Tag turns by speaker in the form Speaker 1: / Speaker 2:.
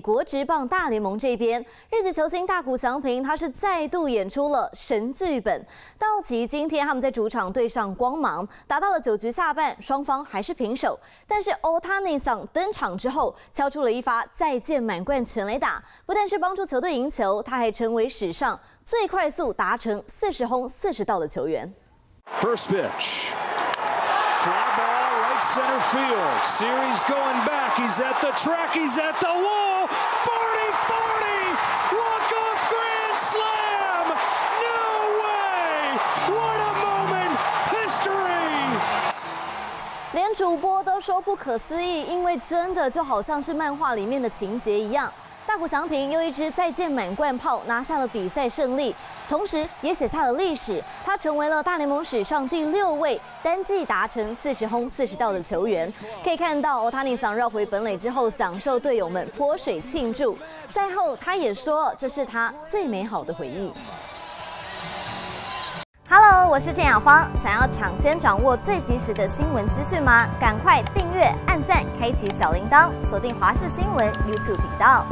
Speaker 1: 国职棒大联盟这边，日籍球星大谷翔平他是再度演出了神剧本。道奇今天他们在主场对上光芒，打到了九局下半，双方还是平手。但是 Otani 桑登场之后，敲出了一发再见满贯全垒打，不但是帮助球队赢球，他还成为史上最快速达成四十轰四十盗的球员。
Speaker 2: First pitch. Fly ball right center field. Series going back. He's at the track. He's at the.
Speaker 1: 主播都说不可思议，因为真的就好像是漫画里面的情节一样。大谷翔平用一支再见满贯炮拿下了比赛胜利，同时也写下了历史。他成为了大联盟史上第六位单季达成四十轰四十盗的球员。可以看到，欧塔尼桑绕回本垒之后，享受队友们泼水庆祝。赛后，他也说这是他最美好的回忆。我是郑雅芳。想要抢先掌握最及时的新闻资讯吗？赶快订阅、按赞、开启小铃铛，锁定华视新闻 YouTube 频道。